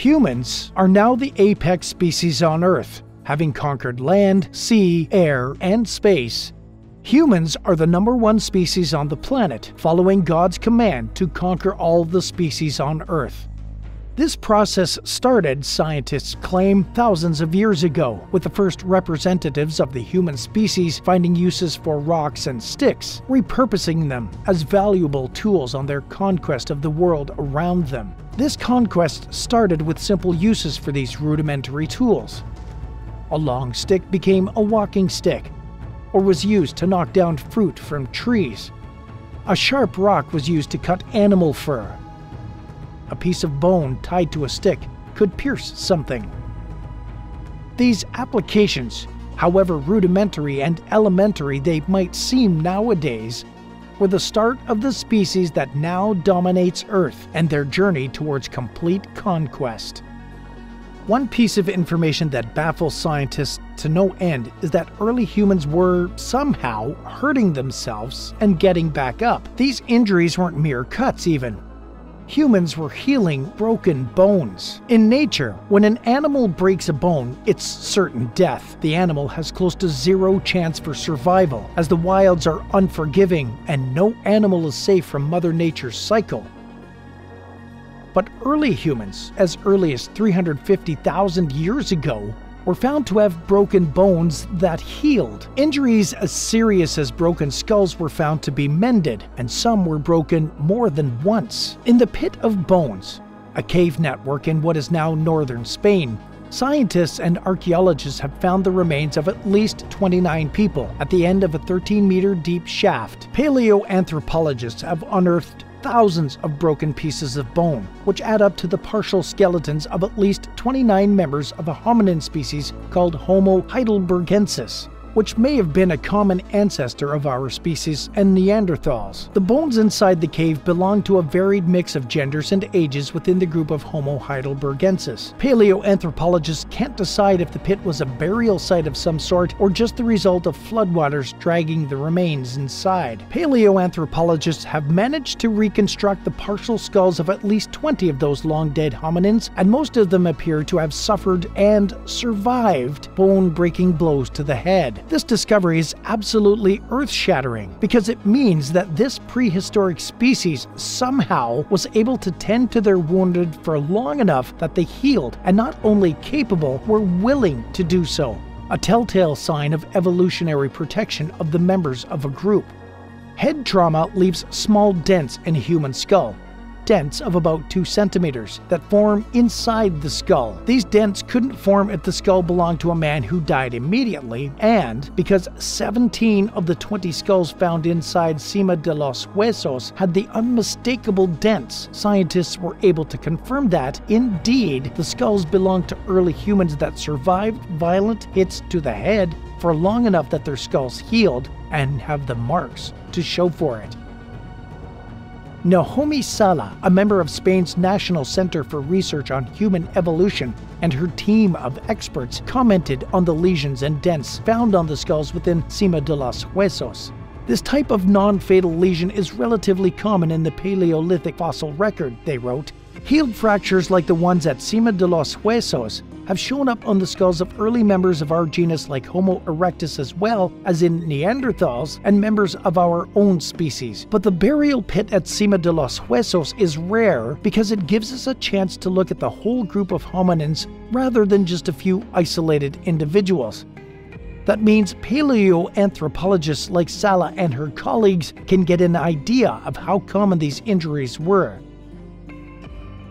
Humans are now the apex species on Earth, having conquered land, sea, air, and space. Humans are the number one species on the planet, following God's command to conquer all the species on Earth. This process started, scientists claim, thousands of years ago, with the first representatives of the human species finding uses for rocks and sticks, repurposing them as valuable tools on their conquest of the world around them. This conquest started with simple uses for these rudimentary tools. A long stick became a walking stick, or was used to knock down fruit from trees. A sharp rock was used to cut animal fur, a piece of bone tied to a stick could pierce something. These applications, however rudimentary and elementary they might seem nowadays, were the start of the species that now dominates Earth and their journey towards complete conquest. One piece of information that baffles scientists to no end is that early humans were somehow hurting themselves and getting back up. These injuries weren't mere cuts, even humans were healing broken bones. In nature, when an animal breaks a bone, it's certain death. The animal has close to zero chance for survival, as the wilds are unforgiving and no animal is safe from Mother Nature's cycle. But early humans, as early as 350,000 years ago, were found to have broken bones that healed. Injuries as serious as broken skulls were found to be mended, and some were broken more than once. In the Pit of Bones, a cave network in what is now northern Spain, Scientists and archaeologists have found the remains of at least 29 people at the end of a 13 meter deep shaft. Paleoanthropologists have unearthed thousands of broken pieces of bone, which add up to the partial skeletons of at least 29 members of a hominin species called Homo heidelbergensis which may have been a common ancestor of our species and Neanderthals. The bones inside the cave belong to a varied mix of genders and ages within the group of Homo heidelbergensis. Paleoanthropologists can't decide if the pit was a burial site of some sort or just the result of floodwaters dragging the remains inside. Paleoanthropologists have managed to reconstruct the partial skulls of at least 20 of those long dead hominins, and most of them appear to have suffered and survived bone breaking blows to the head. This discovery is absolutely earth shattering because it means that this prehistoric species somehow was able to tend to their wounded for long enough that they healed, and not only capable, were willing to do so. A telltale sign of evolutionary protection of the members of a group. Head trauma leaves small dents in a human skull, dents of about 2 centimeters that form inside the skull. These dents couldn't form if the skull belonged to a man who died immediately, and because 17 of the 20 skulls found inside Sima de los Huesos had the unmistakable dents, scientists were able to confirm that, indeed, the skulls belonged to early humans that survived violent hits to the head for long enough that their skulls healed and have the marks to show for it. Nohemi Sala, a member of Spain's National Center for Research on Human Evolution, and her team of experts commented on the lesions and dents found on the skulls within Sima de los Huesos. This type of non fatal lesion is relatively common in the Paleolithic fossil record, they wrote. Healed fractures like the ones at Sima de los Huesos have shown up on the skulls of early members of our genus like Homo erectus as well as in Neanderthals and members of our own species. But the burial pit at Sima de los Huesos is rare because it gives us a chance to look at the whole group of hominins rather than just a few isolated individuals. That means paleoanthropologists like Sala and her colleagues can get an idea of how common these injuries were.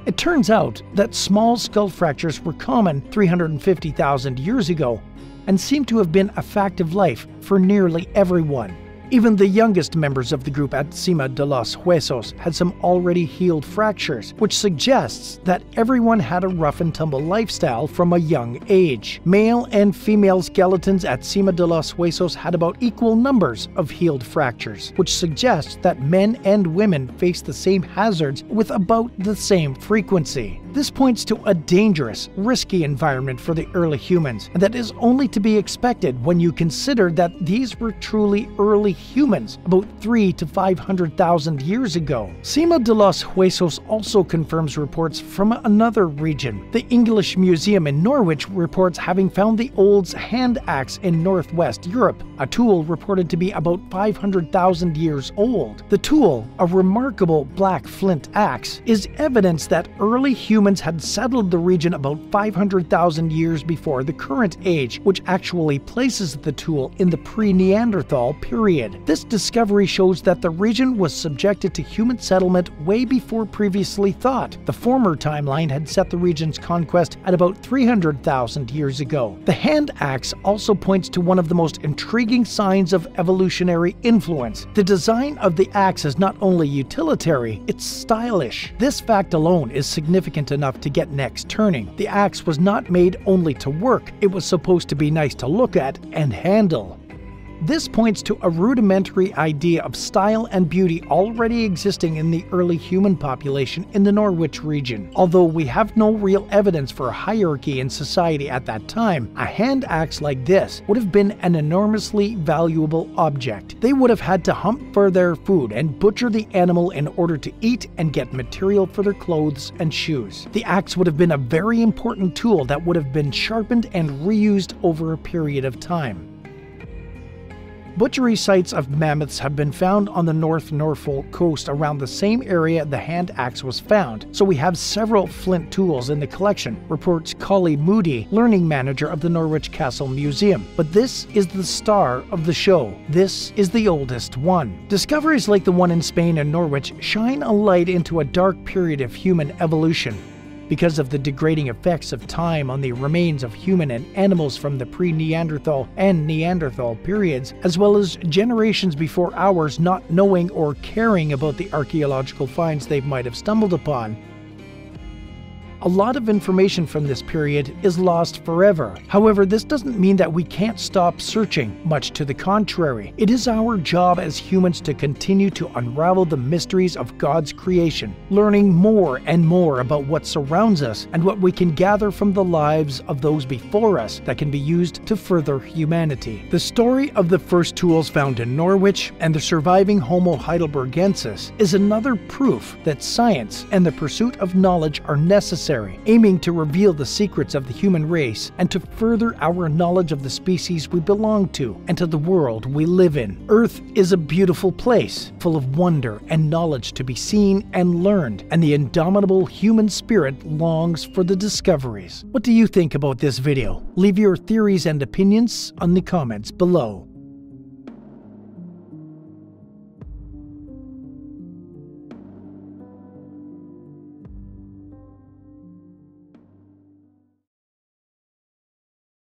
It turns out that small skull fractures were common 350,000 years ago and seem to have been a fact of life for nearly everyone. Even the youngest members of the group at Sima de los Huesos had some already healed fractures, which suggests that everyone had a rough and tumble lifestyle from a young age. Male and female skeletons at Sima de los Huesos had about equal numbers of healed fractures, which suggests that men and women face the same hazards with about the same frequency. This points to a dangerous, risky environment for the early humans, and that is only to be expected when you consider that these were truly early humans, about 3 to 500,000 years ago. Sima de los Huesos also confirms reports from another region. The English Museum in Norwich reports having found the Olds hand axe in northwest Europe, a tool reported to be about 500,000 years old. The tool, a remarkable black flint axe, is evidence that early humans humans had settled the region about 500,000 years before the current age, which actually places the tool in the pre Neanderthal period. This discovery shows that the region was subjected to human settlement way before previously thought. The former timeline had set the region's conquest at about 300,000 years ago. The hand axe also points to one of the most intriguing signs of evolutionary influence. The design of the axe is not only utilitarian, it's stylish. This fact alone is significant enough to get next turning. The axe was not made only to work, it was supposed to be nice to look at and handle. This points to a rudimentary idea of style and beauty already existing in the early human population in the Norwich region. Although we have no real evidence for a hierarchy in society at that time, a hand axe like this would have been an enormously valuable object. They would have had to hunt for their food and butcher the animal in order to eat and get material for their clothes and shoes. The axe would have been a very important tool that would have been sharpened and reused over a period of time. Butchery sites of mammoths have been found on the North Norfolk coast around the same area the hand axe was found, so we have several flint tools in the collection, reports Collie Moody, learning manager of the Norwich Castle Museum. But this is the star of the show. This is the oldest one. Discoveries like the one in Spain and Norwich shine a light into a dark period of human evolution. Because of the degrading effects of time on the remains of human and animals from the pre Neanderthal and Neanderthal periods, as well as generations before ours not knowing or caring about the archaeological finds they might have stumbled upon, a lot of information from this period is lost forever. However, this doesn't mean that we can't stop searching, much to the contrary. It is our job as humans to continue to unravel the mysteries of God's creation, learning more and more about what surrounds us and what we can gather from the lives of those before us that can be used to further humanity. The story of the first tools found in Norwich and the surviving Homo heidelbergensis is another proof that science and the pursuit of knowledge are necessary aiming to reveal the secrets of the human race and to further our knowledge of the species we belong to and to the world we live in. Earth is a beautiful place, full of wonder and knowledge to be seen and learned, and the indomitable human spirit longs for the discoveries. What do you think about this video? Leave your theories and opinions on the comments below.